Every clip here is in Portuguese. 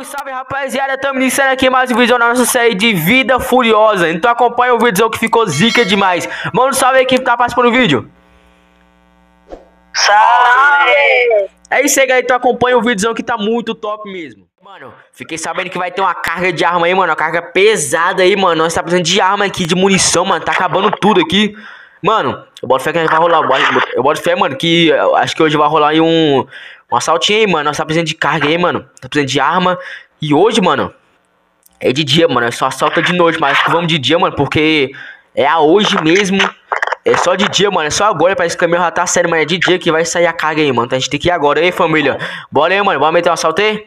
Salve, salve rapaziada, estamos iniciando aqui mais um vídeo na nossa série de Vida Furiosa. Então acompanha o vídeo que ficou zica demais. Mano, salve aí quem tá participando do vídeo. Salve! É isso aí galera, então acompanha o vídeo que tá muito top mesmo. Mano, fiquei sabendo que vai ter uma carga de arma aí, mano. Uma carga pesada aí, mano. Nós tá precisando de arma aqui, de munição, mano. Tá acabando tudo aqui. Mano, eu boto fé que vai rolar. Eu boto fé, mano, que acho que hoje vai rolar aí um um assaltinho aí, mano. Nós tá precisando de carga aí, mano. Tá precisando de arma. E hoje, mano, é de dia, mano. É só assalta de noite, mas vamos de dia, mano, porque é a hoje mesmo. É só de dia, mano. É só agora. Parece que o caminhão já tá sério, mas é de dia que vai sair a carga aí, mano. Então a gente tem que ir agora. aí, família. Bora aí, mano. Bora meter um assalto aí?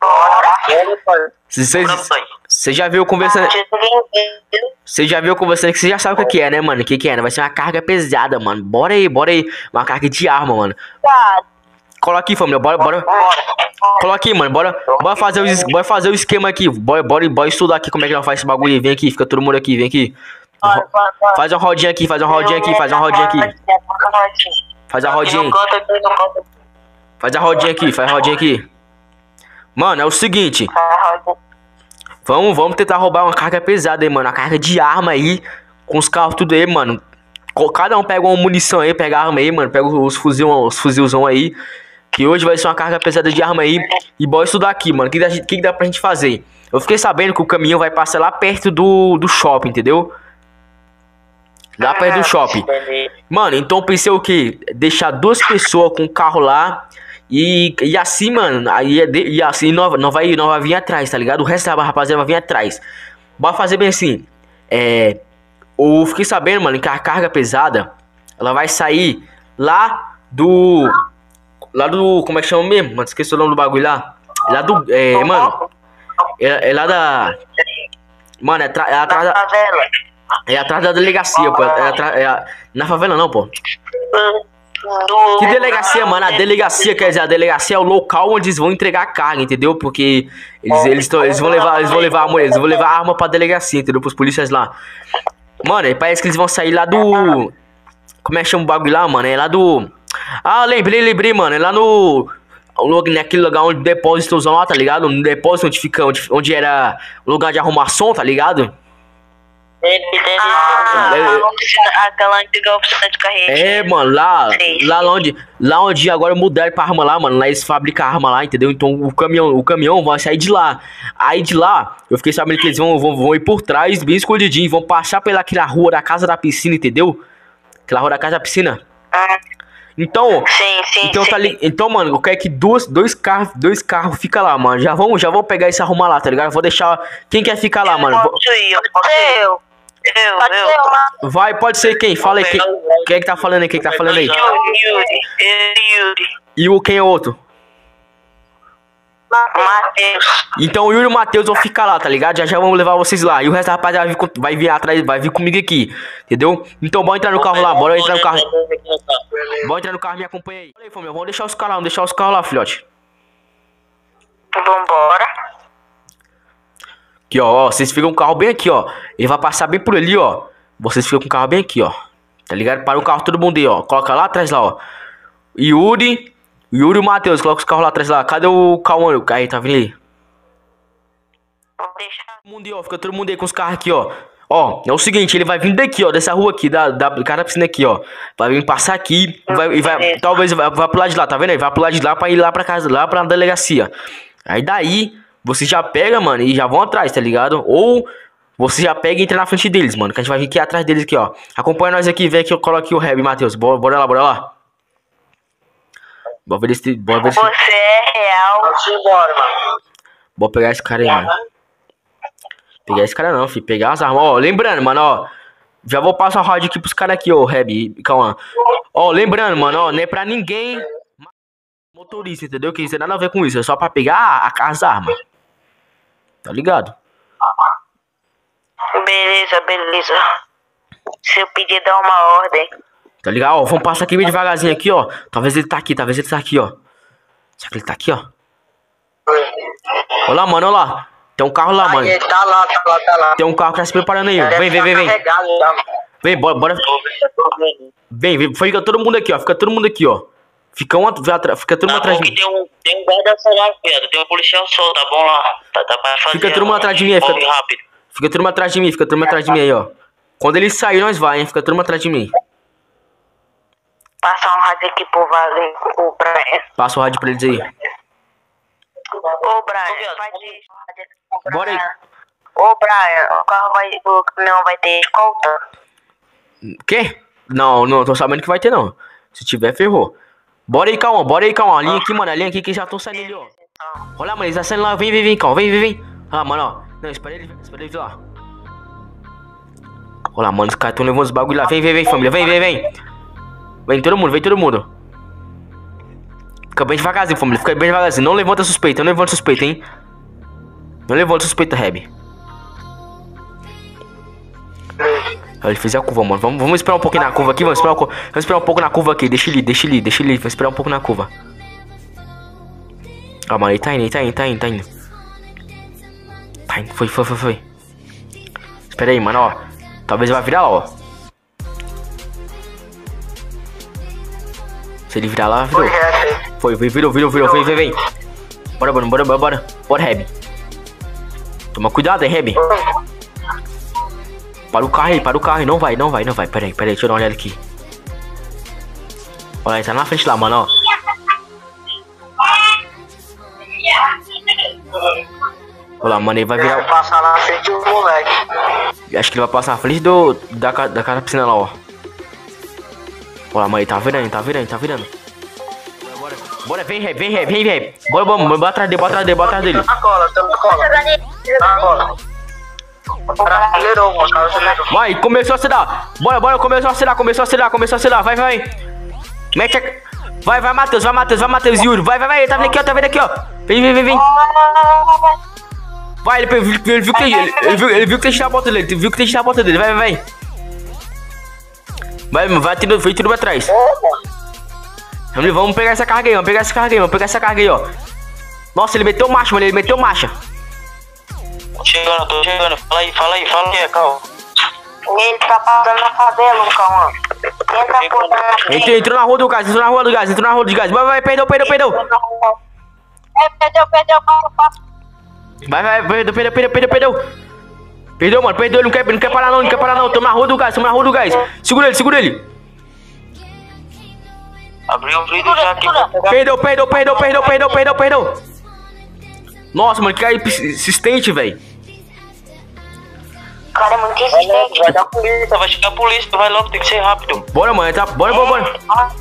Bora. Você já viu conversando. Você já viu conversando que você já sabe o que é, né, mano? O que, que é, né? Vai ser uma carga pesada, mano. Bora aí, bora aí. Uma carga de arma, mano. Coloca aqui, família. Bora, bora. Coloca aqui, mano. Bora, bora, fazer, o, bora fazer o esquema aqui. Bora, bora, bora estudar aqui como é que nós faz esse bagulho aí. Vem aqui, fica todo mundo aqui, vem aqui. Faz uma rodinha aqui, faz uma rodinha aqui, faz uma rodinha aqui. Faz a rodinha. Faz a rodinha aqui, faz a rodinha aqui. Mano, é o seguinte. Vamos, vamos tentar roubar uma carga pesada aí, mano. Uma carga de arma aí. Com os carros tudo aí, mano. Cada um pega uma munição aí, pega arma aí, mano. Pega os fuzil, os fuzilzão aí. Que hoje vai ser uma carga pesada de arma aí. E bora estudar aqui, mano. O que, que, que dá pra gente fazer? Eu fiquei sabendo que o caminhão vai passar lá perto do, do shopping, entendeu? Lá perto do shopping. Mano, então pensei o que? Deixar duas pessoas com o carro lá e, e assim, mano, aí é e assim não, não, vai, não vai vir atrás, tá ligado? O resto da rapaziada vai vir atrás. Bora fazer bem assim. É. Eu fiquei sabendo, mano, que a carga pesada ela vai sair lá do. Lá do. Como é que chama mesmo? Mano, esqueci o nome do bagulho lá. É lá do. É, mano. É, é lá da. Mano, é, é atrás da. É atrás da delegacia, pô. É, é, na favela não, pô. Que delegacia, mano? A delegacia, quer dizer, a delegacia é o local onde eles vão entregar a carga, entendeu? Porque eles, eles, eles vão levar, eles vão levar a eles vão levar a arma pra delegacia, entendeu? Pros policiais lá. Mano, parece que eles vão sair lá do. Como é que chama o bagulho lá, mano? É lá do. Ah, lembrei, lembrei, mano. É lá no. Naquele lugar onde depósitos lá, tá ligado? No depósito onde fica, onde, onde era o lugar de arrumação, tá ligado? Ah, aquela antiga oficina de carreira. É, mano, lá, lá onde, lá onde agora mudaram pra arma lá, mano, lá eles fabricam arma lá, entendeu? Então o caminhão, o caminhão vai sair de lá. Aí de lá, eu fiquei sabendo que eles vão, vão, vão ir por trás, bem escondidinho, vão passar pelaquela rua da casa da piscina, entendeu? Aquela rua da casa da piscina. Ah. Então, sim, sim, então sim. tá ali, então, mano, eu quero que duas, dois carros, dois carros fica lá, mano. Já vão, já vão pegar esse arrumar lá, tá ligado? Eu vou deixar quem quer ficar lá, eu mano. Posso ir, eu posso ir. Eu. Eu, eu. Vai, pode ser quem? Fala aí. Quem, quem é que tá falando aí? Quem é que tá falando aí? Yuri, Yuri. Yuri. E o quem é o outro? Matheus. Então o Yuri e o Matheus vão ficar lá, tá ligado? Já já vamos levar vocês lá. E o resto da rapaziada vai vir, vai vir atrás, vai vir comigo aqui. Entendeu? Então bora entrar no carro lá, bora entrar no carro. Bora entrar no carro e me acompanha aí. Falei, família, vamos deixar os carros lá, vamos deixar os carros lá, filhote. Vambora. Aqui, ó, ó, vocês ficam com o carro bem aqui, ó. Ele vai passar bem por ali, ó. Vocês ficam com o carro bem aqui, ó. Tá ligado? Para o carro todo mundo aí, ó. Coloca lá atrás lá, ó. Yuri. Yuri e o Matheus, coloca os carros lá atrás lá. Cadê o Calma? Aí, tá vindo aí. Todo mundo aí, ó. Fica todo mundo aí com os carros aqui, ó. Ó, é o seguinte, ele vai vir daqui, ó, dessa rua aqui, da, da cara da piscina aqui, ó. Vai vir passar aqui vai, e vai talvez vai, vai pro lado de lá, tá vendo aí? Vai pro lado de lá pra ir lá pra casa, lá pra delegacia. Aí daí, você já pega, mano, e já vão atrás, tá ligado? Ou você já pega e entra na frente deles, mano. Que a gente vai vir aqui atrás deles aqui, ó. Acompanha nós aqui, vem aqui, eu coloco aqui o Reb, Matheus. Bora, bora lá, bora lá. Bora ver esse. Bora ver esse. Você é real. embora, mano. Bora pegar esse cara aí, mano. Pegar esse cara não, filho. Pegar as armas. Ó, lembrando, mano, ó. Já vou passar o rádio aqui pros caras aqui, ó, Reb. Calma. Ó, lembrando, mano, ó, não é pra ninguém. Motorista, entendeu? Que isso tem nada a ver com isso. É só pra pegar a, as armas. Tá ligado? Beleza, beleza. Se eu pedir, dá uma ordem. Tá ligado? Ó, vamos passar aqui bem devagarzinho aqui, ó. Talvez ele tá aqui, talvez ele tá aqui, ó. Será que ele tá aqui, ó? Olha lá, mano, olha lá. Tem um carro lá, mano. Tá lá, tá lá, tá lá. Tem um carro que tá se preparando aí. Vem, vem, vem, vem. Tá? Vem, bora, bora. Vem, vem. Fica todo mundo aqui, ó. Fica todo mundo aqui, ó. Fica, uma, fica mundo Tá atrás de mim. tem um, tem um guarda solar perto, tem um policial solto, tá bom lá. Tá, tá pra fazer. Fica um atrás de mim, fica- rápido. Fica mundo atrás de mim, fica mundo atrás de mim aí, ó. Quando ele sair, nós vai, hein? Fica mundo atrás de mim. Passa um rádio aqui pro Vale, pro Brian. Passa o rádio pra eles aí. Ô, Brian, vai ter. Bora aí. Ô, Brian, o carro vai. O caminhão vai ter escolta? Quê? Não, não, tô sabendo que vai ter não. Se tiver, ferrou. Bora aí, calma, bora aí, calma. A linha aqui, mano, a linha aqui que já tô saindo ali, ó. Olha lá, mano, eles tá saindo lá. Vem, vem, vem, calma, vem, vem, vem. Ah, mano, ó. Não, espera ele, espera ele vir lá. Olha lá, mano, os caras tão levando os bagulho lá. Vem, vem, vem, família, vem, vem, vem. Vem todo mundo, vem todo mundo. Fica bem devagarzinho, família, fica bem devagarzinho. Não levanta suspeita, não levanta suspeita, hein. Não levanta suspeita, Reb. Ele fez a curva, mano. Vamos, vamos esperar um pouquinho na curva aqui, vamos esperar, um, vamos esperar um pouco na curva aqui. Deixa ele deixa ele deixa ele. Vamos esperar um pouco na curva. Ah, mano, ele tá indo, ele tá indo, tá indo, tá indo. Tá indo, foi, foi, foi, foi. Espera aí, mano, ó. Talvez vai virar lá, ó. Se ele virar lá, virou. Foi, foi, virou, virou, virou, vem, vem, vem. Bora, bora, bora, bora, bora. Bora, Reb. Toma cuidado aí, Reb. Para o carro aí, para o carro aí. Não vai, não vai, não vai. Pera aí, pera aí, deixa eu dar uma olhada aqui. Olha, ele tá na frente lá, mano, ó. Olha lá, mano, ele vai Vai virar. passar na frente do moleque. Acho que ele vai passar na frente do. Da, da casa da piscina lá, ó. Olha lá, mano, ele tá virando, ele tá virando, ele tá virando. Bora, bora. Bora, vem, vem, Reb, vem, Reb. Bora, bora, bora, bora atrás dele, bora atrás dele, bora atrás dele. Na cola, na cola. Na cola. Acelerou, mano. Vai, começou a acelerar. Bora, bora, começou a acelerar, começou a acelerar, começou a acelerar. Vai, vai. Mete a... Vai, vai, Matheus, vai, Matheus, vai, Matheus, Yuri. Vai, vai, vai. Ele tá vindo aqui, ó, tá vindo aqui, ó. Vem, vem, vem, vem. Vai, ele, viu- ele viu que. Ele, ele viu, ele viu que tem a bota dele. Ele viu que tem a bota dele. Vai, vai, vai. Vai, vai, tudo, vai tudo pra trás. Vamos pegar essa carga aí, vamos pegar essa carga aí, vamos pegar essa carga aí, ó. Nossa, ele meteu marcha, mano, ele meteu marcha. Tô chegando, tô chegando. Fala aí, fala aí, fala aí, calma. Ele tá passando na favela, calma. Entra por dentro. Entrou, entrou na rua do gás, entrou na rua do gás, entrou na rua do gás. Vai, vai, perdeu, perdeu, perdeu. É, perdeu, perdeu, passa, passa. Vai, vai, perdeu, perdeu, perdeu, perdeu, perdeu. Perdeu, mano, perdeu, ele não quer, não quer parar não, não quer parar não. Tamo na rua do gás, tamo na rua do gás. Segura ele, segura ele. Abriu o vidro já aqui. Perdeu, perdeu, perdeu, perdeu, perdeu, perdeu, perdeu. Nossa, mano, que cara insistente, velho. Cara é muito insistente. Vai dar polícia, vai chegar a polícia, vai logo, tem que ser rápido. Bora, mano, tá, bora, bora, bora.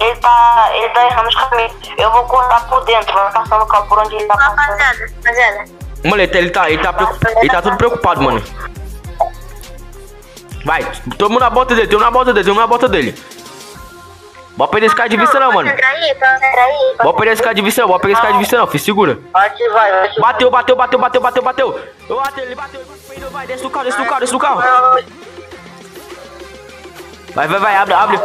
Ele tá, ele tá errando os caminhos. Eu vou cortar por dentro, vai passando o carro por onde ele tá passando. Rapaziada, rapaziada. Mano, ele tá, ele tá, ele tá, preocup- ele tá todo preocupado, mano. Vai, todo mundo na bota dele, todo mundo na bota dele, todo mundo na bota dele. Bora perder esse cara de vista não, mano. Aí, aí. Bora perder esse cara de vista não, bora pegar esse cara de vista não, filho, segura. Vai, Bateu, bateu, bateu, bateu, bateu, bateu. Eu bateu, ele bateu, ele bateu, vai, desce do carro, desce do carro, desce do carro. vai. Vai, vai, abre, abre.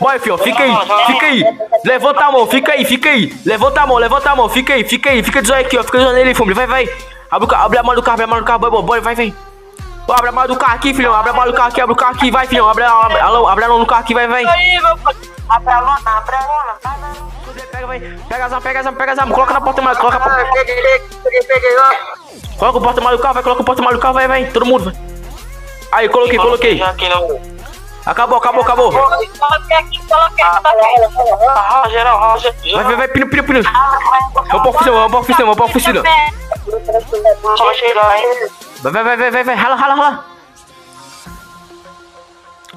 Vai, filho, fica aí, fica aí. Levanta a mão, fica aí, fica aí. Levanta a mão, levanta a mão, fica aí, fica aí. Fica de zóio aqui, ó, fica de zóio nele, família. Vai, vai. Abre, abre a mão do carro, abre a mão do carro, bora, bora, vai, vai. Ó, Abre a mão do carro aqui, filhão, abre a mão do carro aqui, abre o carro aqui, vai, filhão. Abre a abre a mão abre a mão do carro aqui, vai, vai. Abre a a vai, vai. Pega, vai. Pega as pega as pega as armas. Coloca na porta, mano, coloca a porta. Peguei, peguei, peguei, ó. Coloca o porta-malas do carro, vai, coloca o porta-malas do carro, vai, vai. Todo mundo, vai. Aí, coloquei, coloquei. Acabou, acabou, acabou. Vai, Coloquei aqui, coloquei aqui. Geral, ah, geral. vai, vai, pino, pino, pino. Vamos pra oficina, vamos pra oficina. Só chegar, hein? Vai, vai, vai, vai, vai, vai, rala, rala, rala.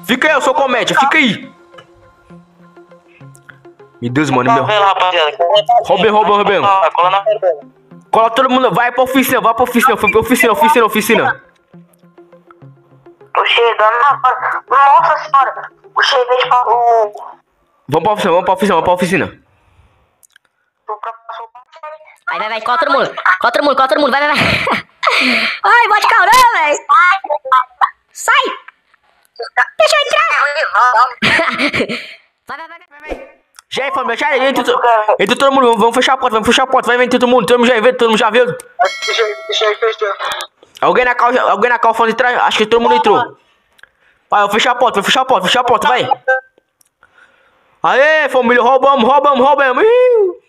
Fica aí, eu sou comédia, fica aí. Meu Deus, mano, meu. Favela, rapaziada. Roubei, roubei, roubei. Cola na todo mundo, vai pra oficina, vai pra oficina, foi pra oficina, oficina, oficina. Tô chegando na favela. Nossa senhora. O cheguei pra... O... Vamos pra oficina, vamos pra oficina, vamos pra oficina. Vai, vai, vai, cola todo mundo. Cola todo mundo, cola todo mundo, vai, vai, vai. Ai, carro não, velho. Sai. Deixa eu entrar. Vai, vai, vai, vai, vai. Já aí, família, já aí, entra, entra todo mundo, vamos, fechar a porta, vamos fechar a porta, vai, vem todo mundo, todo mundo já veio, todo mundo já veio. Deixa aí, deixa aí, fechou. Alguém na cal, alguém na cal falando de trás, acho que todo mundo entrou. Vai, eu fechar a porta, vou fechar a porta, fechar a porta, vai. Aê, família, roubamos, roubamos, roubamos. Ih!